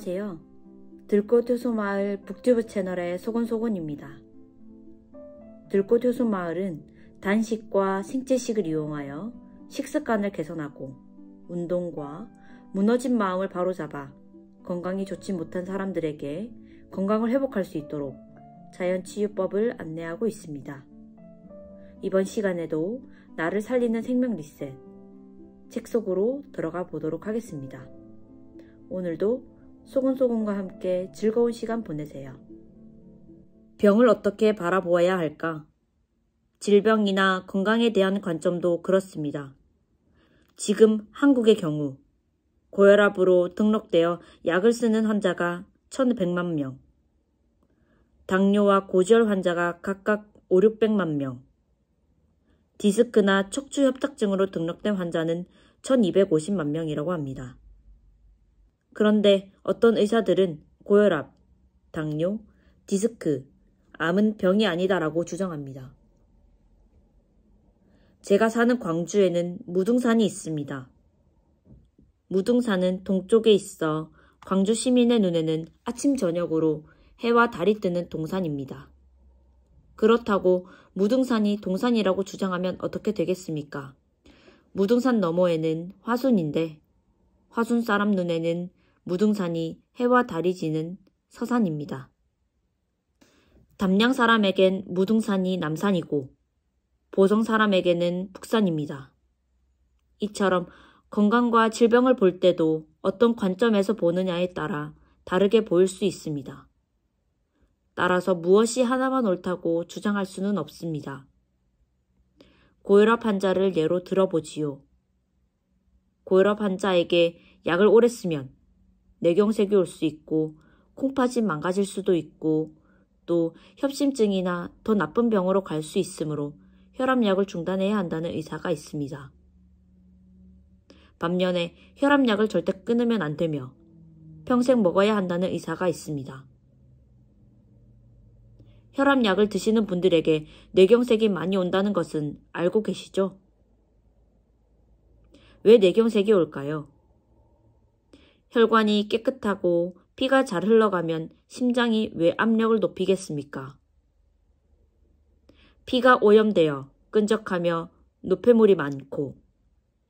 안녕하세요. 들꽃 효소 마을 북튜브 채널의 소곤소곤입니다. 들꽃 효소 마을은 단식과 생채식을 이용하여 식습관을 개선하고 운동과 무너진 마음을 바로잡아 건강이 좋지 못한 사람들에게 건강을 회복할 수 있도록 자연치유법을 안내하고 있습니다. 이번 시간에도 나를 살리는 생명 리셋 책 속으로 들어가 보도록 하겠습니다. 오늘도 소곤소곤과 함께 즐거운 시간 보내세요. 병을 어떻게 바라보아야 할까? 질병이나 건강에 대한 관점도 그렇습니다. 지금 한국의 경우 고혈압으로 등록되어 약을 쓰는 환자가 1100만 명, 당뇨와 고지혈 환자가 각각 5, 600만 명, 디스크나 척추 협탁증으로 등록된 환자는 1250만 명이라고 합니다. 그런데 어떤 의사들은 고혈압, 당뇨, 디스크, 암은 병이 아니다라고 주장합니다. 제가 사는 광주에는 무등산이 있습니다. 무등산은 동쪽에 있어 광주 시민의 눈에는 아침 저녁으로 해와 달이 뜨는 동산입니다. 그렇다고 무등산이 동산이라고 주장하면 어떻게 되겠습니까? 무등산 너머에는 화순인데 화순 사람 눈에는 무등산이 해와 달이 지는 서산입니다. 담양 사람에겐 무등산이 남산이고 보성 사람에게는 북산입니다. 이처럼 건강과 질병을 볼 때도 어떤 관점에서 보느냐에 따라 다르게 보일 수 있습니다. 따라서 무엇이 하나만 옳다고 주장할 수는 없습니다. 고혈압 환자를 예로 들어보지요. 고혈압 환자에게 약을 오래 쓰면 뇌경색이 올 수 있고 콩팥이 망가질 수도 있고 또 협심증이나 더 나쁜 병으로 갈 수 있으므로 혈압약을 중단해야 한다는 의사가 있습니다. 반면에 혈압약을 절대 끊으면 안 되며 평생 먹어야 한다는 의사가 있습니다. 혈압약을 드시는 분들에게 뇌경색이 많이 온다는 것은 알고 계시죠? 왜 뇌경색이 올까요? 혈관이 깨끗하고 피가 잘 흘러가면 심장이 왜 압력을 높이겠습니까? 피가 오염되어 끈적하며 노폐물이 많고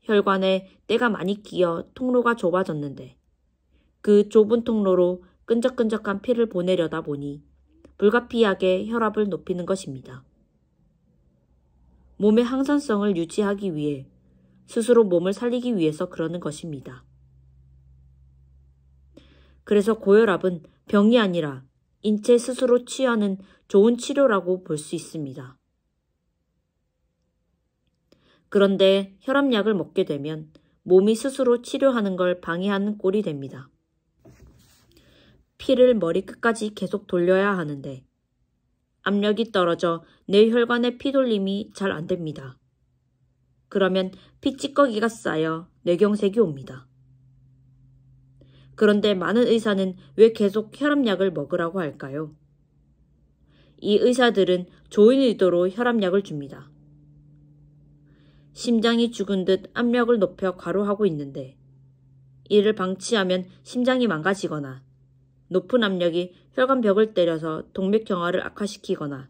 혈관에 때가 많이 끼어 통로가 좁아졌는데 그 좁은 통로로 끈적끈적한 피를 보내려다 보니 불가피하게 혈압을 높이는 것입니다. 몸의 항산성을 유지하기 위해 스스로 몸을 살리기 위해서 그러는 것입니다. 그래서 고혈압은 병이 아니라 인체 스스로 취하는 좋은 치료라고 볼 수 있습니다. 그런데 혈압약을 먹게 되면 몸이 스스로 치료하는 걸 방해하는 꼴이 됩니다. 피를 머리 끝까지 계속 돌려야 하는데 압력이 떨어져 뇌혈관의 피돌림이 잘 안 됩니다. 그러면 피찌꺼기가 쌓여 뇌경색이 옵니다. 그런데 많은 의사는 왜 계속 혈압약을 먹으라고 할까요? 이 의사들은 좋은 의도로 혈압약을 줍니다. 심장이 죽은 듯 압력을 높여 과로하고 있는데 이를 방치하면 심장이 망가지거나 높은 압력이 혈관벽을 때려서 동맥경화를 악화시키거나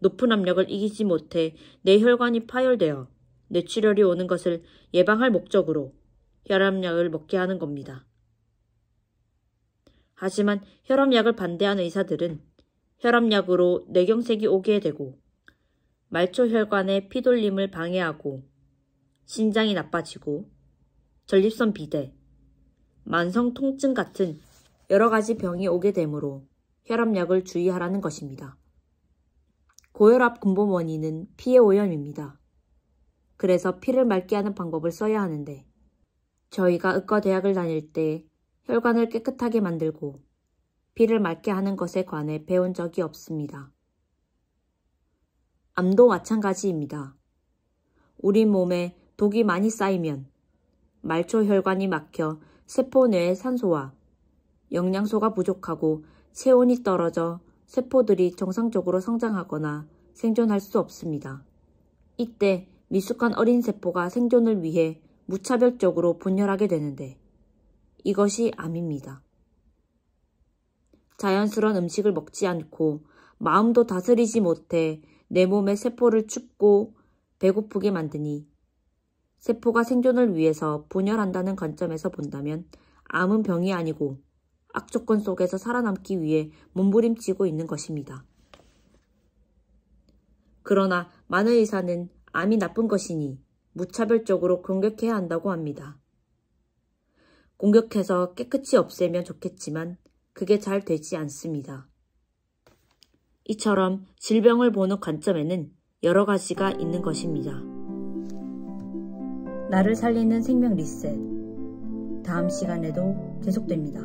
높은 압력을 이기지 못해 뇌혈관이 파열되어 뇌출혈이 오는 것을 예방할 목적으로 혈압약을 먹게 하는 겁니다. 하지만 혈압약을 반대하는 의사들은 혈압약으로 뇌경색이 오게 되고 말초 혈관의 피돌림을 방해하고 신장이 나빠지고 전립선 비대, 만성 통증 같은 여러 가지 병이 오게 되므로 혈압약을 주의하라는 것입니다. 고혈압 근본 원인은 피의 오염입니다. 그래서 피를 맑게 하는 방법을 써야 하는데 저희가 의과대학을 다닐 때 혈관을 깨끗하게 만들고 피를 맑게 하는 것에 관해 배운 적이 없습니다. 암도 마찬가지입니다. 우리 몸에 독이 많이 쌓이면 말초 혈관이 막혀 세포 내의 산소와 영양소가 부족하고 체온이 떨어져 세포들이 정상적으로 성장하거나 생존할 수 없습니다. 이때 미숙한 어린 세포가 생존을 위해 무차별적으로 분열하게 되는데 이것이 암입니다. 자연스러운 음식을 먹지 않고 마음도 다스리지 못해 내 몸의 세포를 춥고 배고프게 만드니 세포가 생존을 위해서 분열한다는 관점에서 본다면 암은 병이 아니고 악조건 속에서 살아남기 위해 몸부림치고 있는 것입니다. 그러나 많은 의사는 암이 나쁜 것이니 무차별적으로 공격해야 한다고 합니다. 공격해서 깨끗이 없애면 좋겠지만 그게 잘 되지 않습니다. 이처럼 질병을 보는 관점에는 여러 가지가 있는 것입니다. 나를 살리는 생명 리셋. 다음 시간에도 계속됩니다.